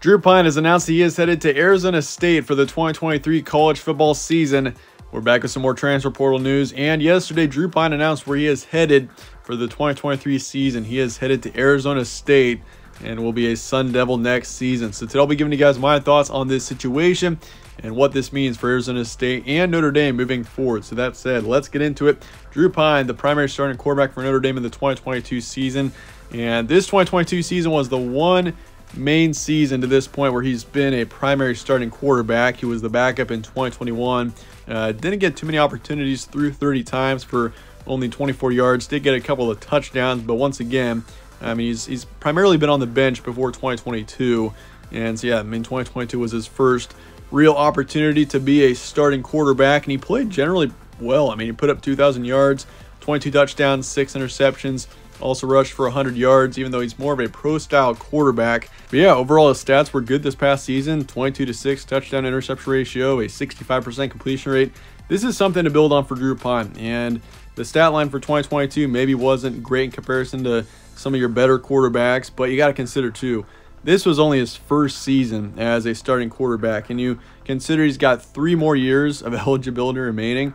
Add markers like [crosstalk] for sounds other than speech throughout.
Drew Pyne has announced he is headed to Arizona State for the 2023 college football season. We're back with some more transfer portal news. And yesterday, Drew Pyne announced where he is headed for the 2023 season. He is headed to Arizona State and will be a Sun Devil next season. So today I'll be giving you guys my thoughts on this situation and what this means for Arizona State and Notre Dame moving forward. So that said, let's get into it. Drew Pyne, the primary starting quarterback for Notre Dame in the 2022 season. And this 2022 season was the one main season to this point where he's been a primary starting quarterback. He was the backup in 2021. Uh, didn't get too many opportunities, threw 30 times for only 24 yards. Did get a couple of touchdowns, but once again, I mean, he's, he's primarily been on the bench before 2022. And so, yeah, I mean, 2022 was his first real opportunity to be a starting quarterback, and he played generally well. I mean, he put up 2,000 yards, 22 touchdowns, six interceptions. Also rushed for 100 yards, even though he's more of a pro-style quarterback. But yeah, overall his stats were good this past season. 22 to 6 touchdown interception ratio, a 65% completion rate. This is something to build on for Drew Pyne. And the stat line for 2022 maybe wasn't great in comparison to some of your better quarterbacks, but you got to consider too, this was only his first season as a starting quarterback, and you consider he's got three more years of [laughs] eligibility remaining.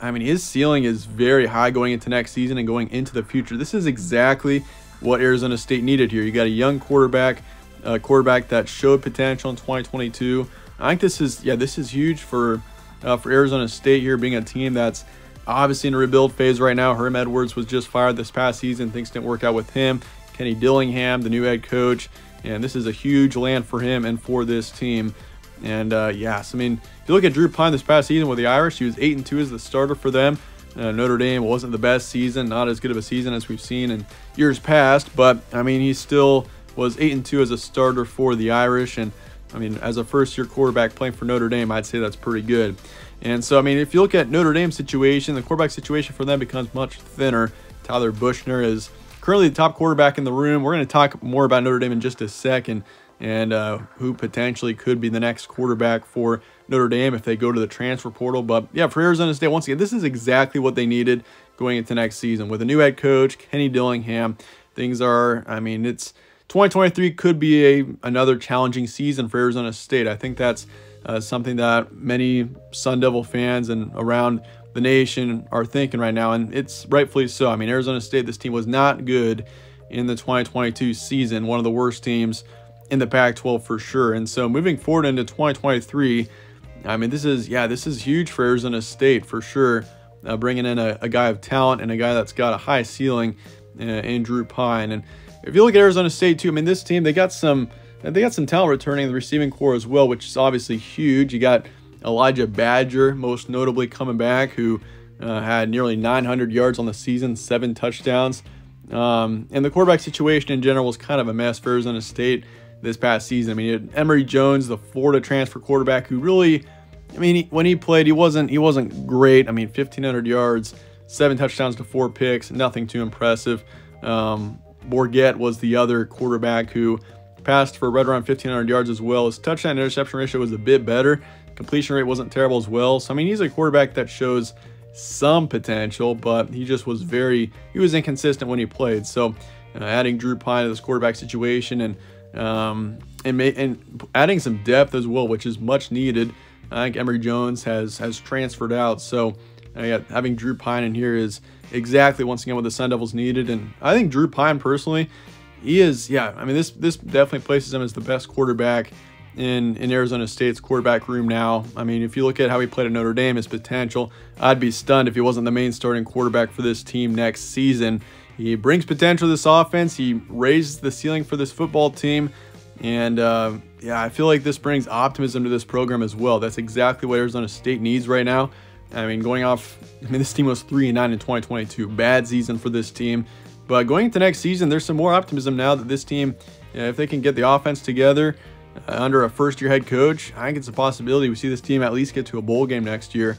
I mean, his ceiling is very high going into next season and going into the future. This is exactly what Arizona State needed here. You got a young quarterback, a quarterback that showed potential in 2022. I think this is, yeah, this is huge for uh, for Arizona State here, being a team that's obviously in a rebuild phase right now. Herm Edwards was just fired this past season. Things didn't work out with him. Kenny Dillingham, the new head coach, and this is a huge land for him and for this team. And uh, yes, I mean, if you look at Drew Pyne this past season with the Irish, he was eight and two as the starter for them. Uh, Notre Dame wasn't the best season, not as good of a season as we've seen in years past, but I mean, he still was eight and two as a starter for the Irish, and I mean, as a first-year quarterback playing for Notre Dame, I'd say that's pretty good. And so, I mean, if you look at Notre Dame's situation, the quarterback situation for them becomes much thinner. Tyler Buchner is currently the top quarterback in the room. We're going to talk more about Notre Dame in just a second and uh, who potentially could be the next quarterback for Notre Dame if they go to the transfer portal. But yeah, for Arizona State, once again, this is exactly what they needed going into next season. With a new head coach, Kenny Dillingham, things are, I mean, it's 2023 could be a another challenging season for Arizona State. I think that's uh, something that many Sun Devil fans and around the nation are thinking right now, and it's rightfully so. I mean, Arizona State, this team was not good in the 2022 season, one of the worst teams in the Pac-12 for sure. And so moving forward into 2023, I mean, this is, yeah, this is huge for Arizona State for sure. Uh, bringing in a, a, guy of talent and a guy that's got a high ceiling uh, in Drew Pyne. And if you look at Arizona State too, I mean, this team, they got some, they got some talent returning the receiving corps as well, which is obviously huge. You got Elijah Badger, most notably coming back, who uh, had nearly 900 yards on the season, seven touchdowns. Um, and the quarterback situation in general was kind of a mess for Arizona State this past season. I mean, Emory Jones, the Florida transfer quarterback, who really, I mean, he, when he played, he wasn't he wasn't great. I mean, 1,500 yards, seven touchdowns to four picks, nothing too impressive. Um, Bourguet was the other quarterback who passed for right around 1,500 yards as well. His touchdown interception ratio was a bit better. Completion rate wasn't terrible as well. So, I mean, he's a quarterback that shows some potential, but he just was very, he was inconsistent when he played. So, uh, adding Drew Pyne to this quarterback situation and um, and, and adding some depth as well, which is much needed. I think Emory Jones has has transferred out, so uh, having Drew Pyne in here is exactly once again what the Sun Devils needed. And I think Drew Pyne personally, he is yeah. I mean this this definitely places him as the best quarterback in in Arizona State's quarterback room now. I mean if you look at how he played at Notre Dame, his potential, I'd be stunned if he wasn't the main starting quarterback for this team next season. He brings potential to this offense. He raises the ceiling for this football team. And uh, yeah, I feel like this brings optimism to this program as well. That's exactly what Arizona State needs right now. I mean, going off, I mean, this team was 3 and 9 in 2022. Bad season for this team. But going into next season, there's some more optimism now that this team, you know, if they can get the offense together uh, under a first year head coach, I think it's a possibility we see this team at least get to a bowl game next year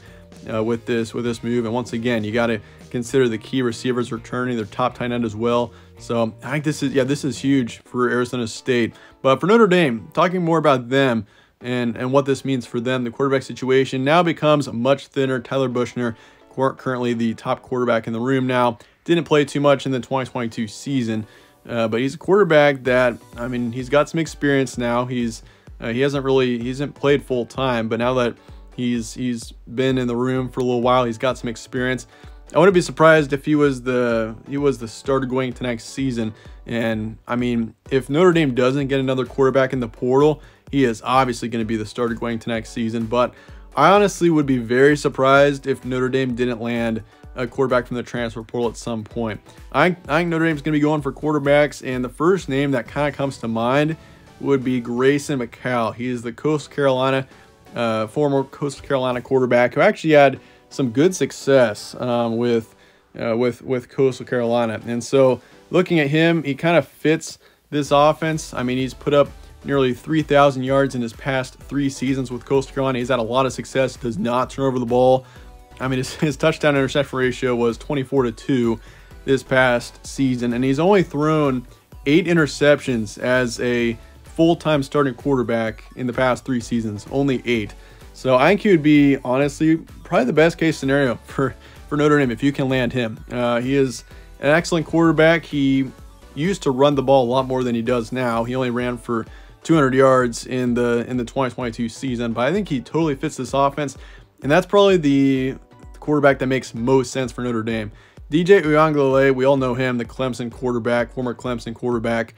uh, with this with this move. And once again, you got to consider the key receivers returning, their top tight end as well. So I think this is yeah, this is huge for Arizona State. But for Notre Dame, talking more about them and and what this means for them, the quarterback situation now becomes much thinner. Tyler Buchner, currently the top quarterback in the room now, didn't play too much in the 2022 season. Uh, but he's a quarterback that, I mean, he's got some experience now. He's uh, he hasn't really he hasn't played full time, but now that he's he's been in the room for a little while, he's got some experience. I wouldn't be surprised if he was the he was the starter going to next season. And I mean, if Notre Dame doesn't get another quarterback in the portal, he is obviously going to be the starter going to next season. But I honestly would be very surprised if Notre Dame didn't land a quarterback from the transfer portal at some point. I, I think Notre Dame's going to be going for quarterbacks, and the first name that kind of comes to mind would be Grayson McCall. He is the Coastal Carolina, uh, former Coastal Carolina quarterback who actually had some good success um, with uh, with with Coastal Carolina. And so looking at him, he kind of fits this offense. I mean, he's put up nearly 3,000 yards in his past three seasons with Coastal Carolina. He's had a lot of success, does not turn over the ball. I mean, [laughs] his, his touchdown interception ratio was 24 to 2 this past season, and he's only thrown eight interceptions as a full-time starting quarterback in the past three seasons. Only eight. So I think he would be honestly probably the best case scenario [laughs] for for Notre Dame if you can land him. Uh, he is an excellent quarterback. He used to run the ball a lot more than he does now. He only ran for 200 yards in the in the 2022 season, but I think he totally fits this offense, and that's probably the quarterback that makes most sense for Notre Dame. DJ Uiagalelei, we all know him, the Clemson quarterback, former Clemson quarterback.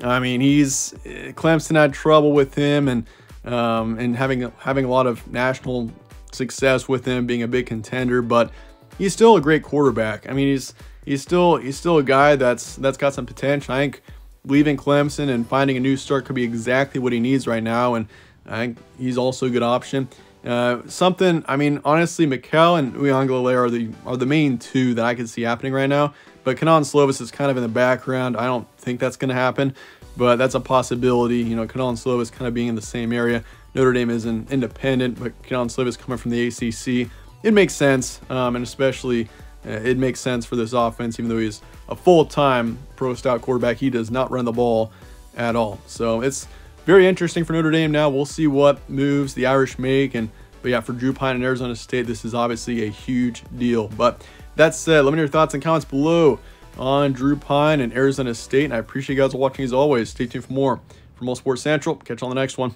I mean, he's Clemson had trouble with him, and um, and having having a lot of national success with him, being a big contender. But he's still a great quarterback. I mean, he's he's still he's still a guy that's that's got some potential. I think leaving Clemson and finding a new start could be exactly what he needs right now, and I think he's also a good option. Uh, something, I mean, honestly, McCall and Uiagalelei are the are the main two that I can see happening right now. But Kedon Slovis is kind of in the background. I don't think that's going to happen but that's a possibility. You know, Kedon Slovis kind of being in the same area. Notre Dame is an independent, but Kedon Slovis coming from the ACC, it makes sense, um, and especially uh, it makes sense for this offense, even though he's a full-time pro style quarterback. He does not run the ball at all. So it's very interesting for Notre Dame now. We'll see what moves the Irish make. And But yeah, for Drew Pyne and Arizona State, this is obviously a huge deal. But that said, let me know your thoughts and comments below on Drew Pyne and Arizona State. And I appreciate you guys watching as always. Stay tuned for more from All Sports Central. Catch you on the next one.